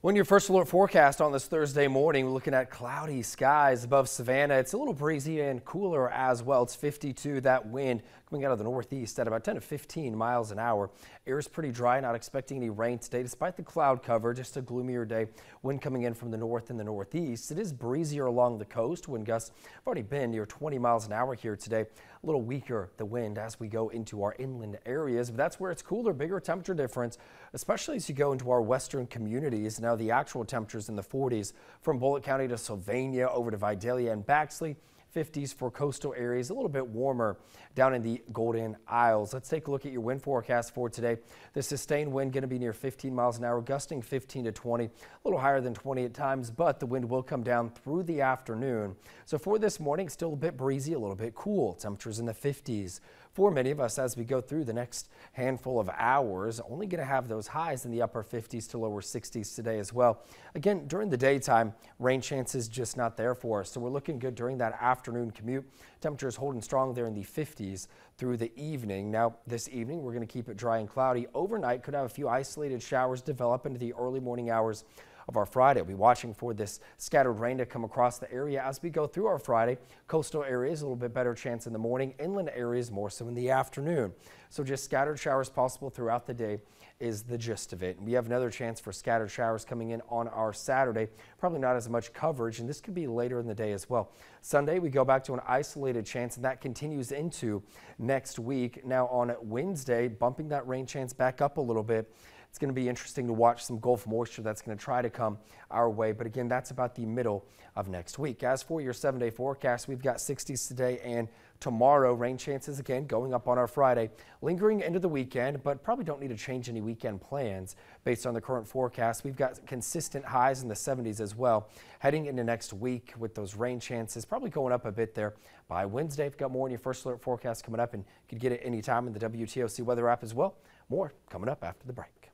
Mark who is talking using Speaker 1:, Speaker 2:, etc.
Speaker 1: When your first alert forecast on this Thursday morning, we're looking at cloudy skies above Savannah. It's a little breezy and cooler as well. It's 52. That wind coming out of the northeast at about 10 to 15 miles an hour. Air is pretty dry, not expecting any rain today despite the cloud cover. Just a gloomier day. Wind coming in from the north and the northeast. It is breezier along the coast. Wind gusts have already been near 20 miles an hour here today. A little weaker the wind as we go into our inland areas, but that's where it's cooler, bigger temperature difference, especially as you go into our western communities. Now the actual temperatures in the 40s from Bulloch County to Sylvania over to Vidalia and Baxley. 50s for coastal areas, a little bit warmer down in the Golden Isles. Let's take a look at your wind forecast for today. The sustained wind going to be near 15 miles an hour, gusting 15 to 20, a little higher than 20 at times, but the wind will come down through the afternoon. So for this morning, still a bit breezy, a little bit cool. Temperatures in the 50s. For many of us, as we go through the next handful of hours, only going to have those highs in the upper 50s to lower 60s today as well. Again, during the daytime, rain chances just not there for us. So we're looking good during that afternoon commute. Temperatures holding strong there in the 50s through the evening. Now, this evening, we're going to keep it dry and cloudy. Overnight, could have a few isolated showers develop into the early morning hours of our Friday. We'll be watching for this scattered rain to come across the area as we go through our Friday. Coastal areas, a little bit better chance in the morning. Inland areas, more so in the afternoon. So just scattered showers possible throughout the day is the gist of it. We have another chance for scattered showers coming in on our Saturday. Probably not as much coverage, and this could be later in the day as well. Sunday, we go back to an isolated chance, and that continues into next week. Now on Wednesday, bumping that rain chance back up a little bit. It's going to be interesting to watch some Gulf moisture that's going to try to come our way. But again, that's about the middle of next week. As for your seven day forecast, we've got 60s today and tomorrow. Rain chances again going up on our Friday, lingering into the weekend, but probably don't need to change any weekend plans based on the current forecast. We've got consistent highs in the 70s as well. Heading into next week with those rain chances, probably going up a bit there by Wednesday. We've got more in your first alert forecast coming up and you can get it anytime in the WTOC weather app as well. More coming up after the break.